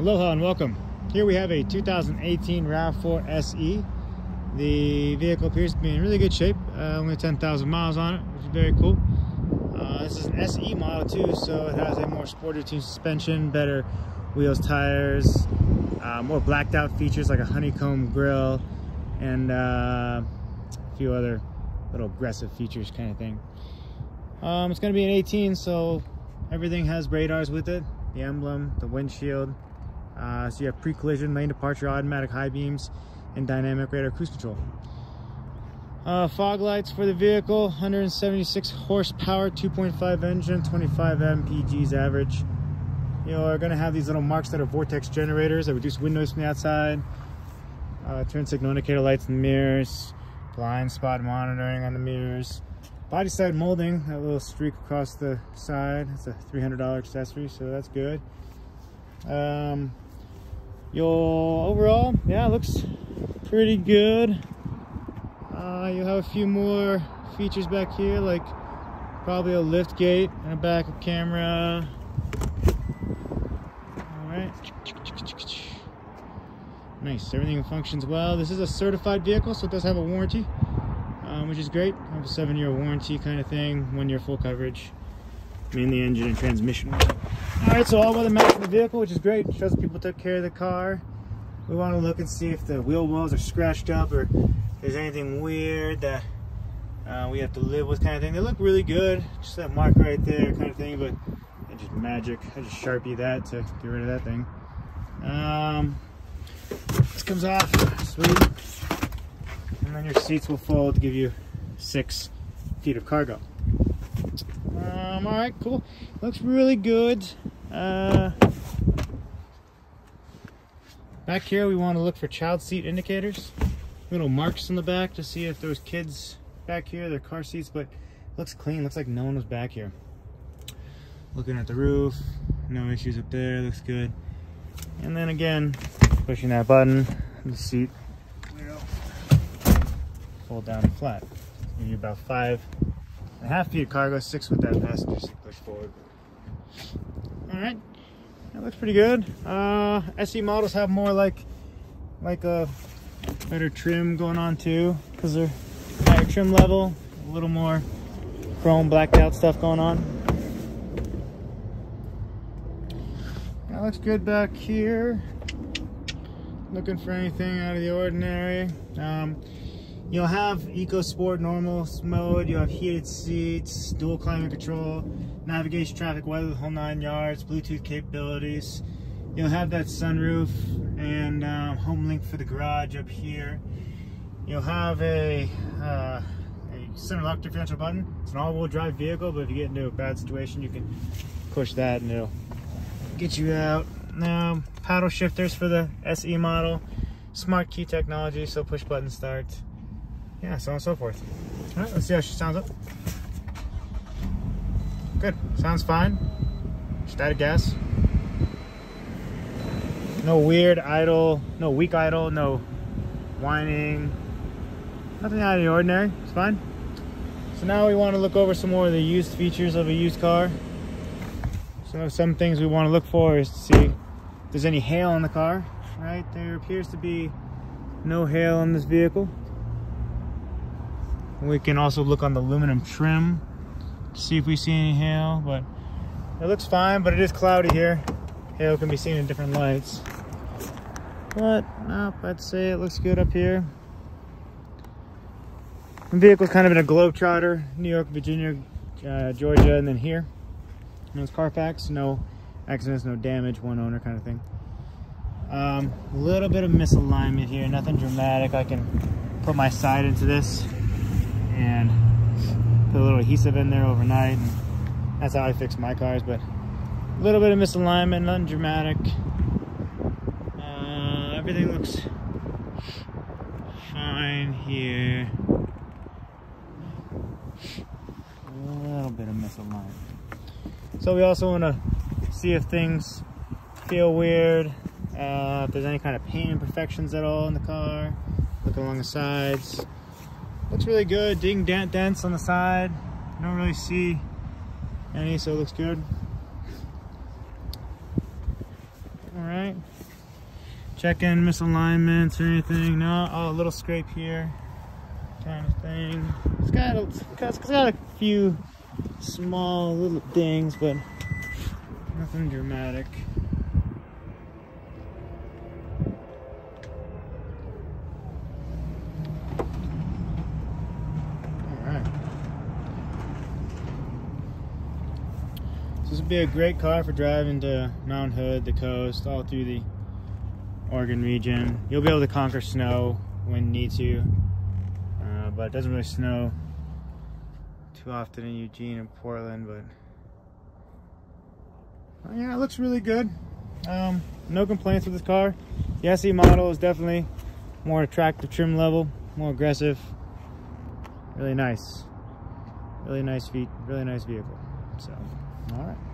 Aloha and welcome. Here we have a 2018 RAV4 SE. The vehicle appears to be in really good shape, uh, only 10,000 miles on it, which is very cool. Uh, this is an SE model too, so it has a more sporty tuned suspension, better wheels, tires, uh, more blacked out features like a honeycomb grill, and uh, a few other little aggressive features kind of thing. Um, it's going to be an 18, so everything has radars with it, the emblem, the windshield. Uh, so you have pre-collision, lane departure, automatic high beams, and dynamic radar cruise control. Uh, fog lights for the vehicle, 176 horsepower, 2.5 engine, 25 mpgs average. You know, are going to have these little marks that are vortex generators that reduce wind noise from the outside. Uh, turn signal indicator lights in the mirrors, blind spot monitoring on the mirrors. Body side molding, that little streak across the side. It's a $300 accessory, so that's good. Um, your overall, yeah, looks pretty good. Uh, you'll have a few more features back here, like probably a lift gate and a backup camera. All right. Nice, everything functions well. This is a certified vehicle, so it does have a warranty, um, which is great. I have a seven year warranty kind of thing, one year full coverage, mainly engine and transmission. All right, so all weather for the vehicle, which is great. Shows people took care of the car. We want to look and see if the wheel wells are scratched up or there's anything weird that uh, we have to live with kind of thing. They look really good. Just that mark right there kind of thing, but it's just magic. I just Sharpie that to get rid of that thing. Um, this comes off, sweet. And then your seats will fold to give you six feet of cargo. Um, all right, cool. Looks really good. Uh, back here, we want to look for child seat indicators. Little marks in the back to see if there's kids back here, their car seats, but looks clean. Looks like no one was back here. Looking at the roof, no issues up there. Looks good. And then again, pushing that button, the seat fold down flat. You about five a half feet of cargo, six with that passenger seat push forward. All right, that looks pretty good. Uh, SE models have more like like a better trim going on too, because they're higher trim level, a little more chrome blacked out stuff going on. That looks good back here. Looking for anything out of the ordinary. Um, You'll have EcoSport normal mode, you'll have heated seats, dual climate control, navigation, traffic, weather, the whole nine yards, Bluetooth capabilities. You'll have that sunroof and um, home link for the garage up here. You'll have a, uh, a center lock differential button. It's an all-wheel drive vehicle, but if you get into a bad situation, you can push that and it'll get you out. Now, paddle shifters for the SE model. Smart key technology, so push button start yeah, so on and so forth. All right, let's see how she sounds up. Good, sounds fine. Just added gas. No weird idle, no weak idle, no whining. Nothing out of the ordinary, it's fine. So now we want to look over some more of the used features of a used car. So some things we want to look for is to see if there's any hail in the car, right? There appears to be no hail in this vehicle. We can also look on the aluminum trim to see if we see any hail, but it looks fine, but it is cloudy here. Hail can be seen in different lights. But, nope, I'd say it looks good up here. The vehicle's kind of in a globetrotter, New York, Virginia, uh, Georgia, and then here. And it's Carfax, no accidents, no damage, one owner kind of thing. A um, little bit of misalignment here, nothing dramatic. I can put my side into this and put a little adhesive in there overnight. And that's how I fix my cars, but a little bit of misalignment, nothing dramatic. Uh, everything looks fine here. A little bit of misalignment. So we also want to see if things feel weird, uh, if there's any kind of paint imperfections at all in the car. Look along the sides. Looks really good. Ding dent dents on the side. Don't really see any, so it looks good. All right. Check in misalignments or anything. No, oh, a little scrape here, kind of thing. It's got a, it's got a few small little dings, but nothing dramatic. This would be a great car for driving to Mount Hood, the coast, all through the Oregon region. You'll be able to conquer snow when need to, uh, but it doesn't really snow too often in Eugene and Portland, but uh, yeah, it looks really good. Um, no complaints with this car. The SE model is definitely more attractive trim level, more aggressive. Really nice. Really nice feet, really nice vehicle. So all right.